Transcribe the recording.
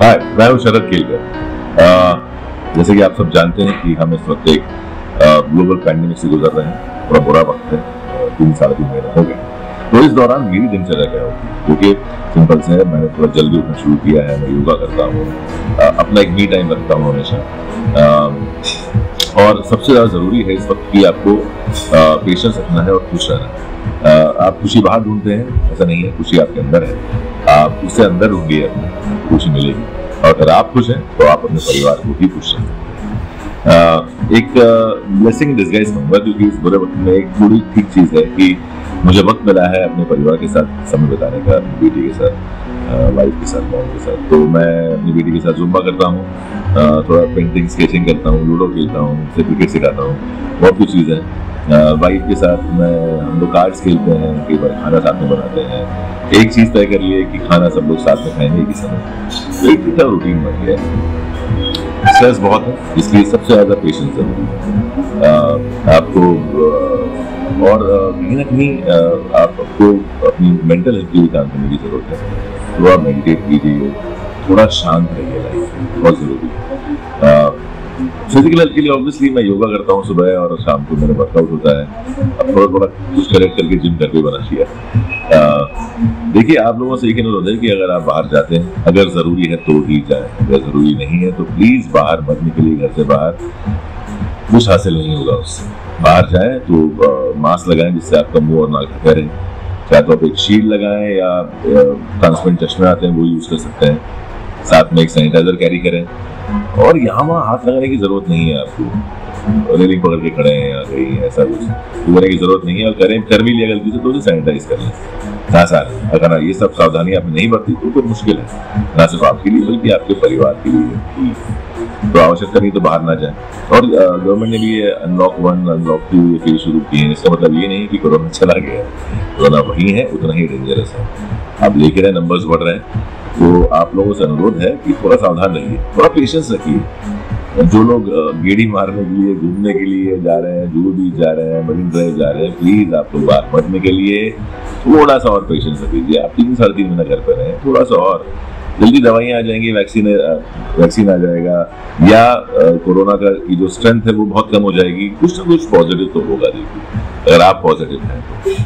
हाय मैं हूँ शरद केलकर जैसे कि आप सब जानते हैं कि हम इस वक्त एक ग्लोबल पैंडेमिक से गुजर रहे हैं, थोड़ा बुरा वक्त है, तीन साढ़े तीन महीने हो गए तो इस दौरान मेरी दिनचर्या क्या होती है? क्योंकि सिंपल से है, मैंने थोड़ा जल्दी उठना शुरू किया है, मैं योगा करता हूँ अपना एक मी टाइम रखता हूँ हमेशा। और सबसे ज़्यादा ज़रूरी है इस वक्त कि आपको पेशेंस रखना है और खुश रहना है। आप खुशी बाहर ढूंढते हैं, ऐसा नहीं है, खुशी आपके अंदर है। आप उससे अंदर ढूंढिए अपनी। खुशी मिलेगी। और अगर आप खुश हैं तो आप अपने परिवार को भी खुश अ, एक ब्लेसिंग डिस्गाइज कहूँगा क्योंकि इस बुरे वक्त में एक बड़ी ठीक चीज़ है कि मुझे वक्त मिला है अपने परिवार के साथ समय बिताने का बेटी के साथ वाइफ के साथ मॉम के साथ। तो मैं अपनी बेटी के साथ जुम्बा करता हूँ थोड़ा पेंटिंग स्केचिंग करता हूँ लूडो खेलता हूँ क्रिकेट सिखाता हूँ बहुत कुछ चीज़ें वाइफ के साथ मैं, हम लोग कार्ड्स खेलते हैं कई बार खाना साथ में बनाते हैं। एक चीज़ तय कर लिए कि खाना सब लोग साथ में खाएँगे एक ही समय एक तरह रूटीन बन गया? स्ट्रेस बहुत है, इसलिए सबसे ज़्यादा पेशेंस है। आपको और कहीं ना कहीं आपको अपनी मेंटल हेल्थ की भी ध्यान देने की ज़रूरत है। थोड़ा मेडिटेट कीजिए, थोड़ा शांत रहिए लाइफ बहुत ज़रूरी है। फ़िज़िकल हेल्थ के लिए ऑब्वियसली मैं योगा करता हूँ सुबह और शाम को मेरा वर्कआउट होता है। अब थोड़ा थोड़ा कुछ करेक्ट करके जिम करके बना अ, देखिए आप लोगों से एक अनुरोध है कि अगर आप बाहर जाते हैं अगर ज़रूरी है तो ही जाए। अगर ज़रूरी नहीं है तो प्लीज़ बाहर मत निकलिए घर से बाहर। कुछ हासिल नहीं होगा उससे। बाहर जाए तो मास्क लगाएँ जिससे आपका मुँह और नाक ढका रहे। चाहे तो आप एक शील्ड लगाएँ या ट्रांसपेरेंट चश्मे आते हैं वो यूज़ कर सकते हैं। साथ में एक सैनिटाइजर कैरी करें। और यहाँ वहाँ हाथ लगाने की ज़रूरत नहीं है आपको। रेलिंग पकड़ के खड़े हैं या कहीं ऐसा कुछ। करने की ज़रूरत नहीं है और करें, कर भी लिया गलती से तो उसे सैनिटाइज कर लें। साथ साथ अगर ये सब सावधानी आपने नहीं बरती तो फिर मुश्किल है। ना सिर्फ़ आपके लिए बल्कि आपके परिवार के लिए। तो आवश्यकता नहीं तो बाहर ना जाए। और गवर्नमेंट ने भी ये अनलॉक वन अनलॉक टू ये फ़ेज़ शुरू किए हैं। इसका मतलब ये नहीं कि कोरोना चला गया कोरोना वही है, उतना ही डेंजरस है। आप लेके रहे नंबर्स बढ़ रहे हैं। तो आप लोगों से अनुरोध है कि थोड़ा सावधान रहिए, थोड़ा पेशेंस रखिए। जो लोग गेड़ी मारने के लिए, घूमने के लिए जा रहे हैं जूहू बीच जा रहे हैं मरीन ड्राइव जा रहे हैं प्लीज़ आप लोग बाहर बढ़ने के लिए थोड़ा सा और पेशेंस रखिए। आप तीन साढ़े तीन महीना घर पर रहे, थोड़ा सा और। जल्दी दवाइयाँ आ जाएँगी वैक्सीन वैक्सीन आ जाएगा, या कोरोना का की जो स्ट्रेंथ है वो बहुत कम हो जाएगी। कुछ ना कुछ पॉजिटिव तो होगा देखिए अगर आप पॉजिटिव हैं तो।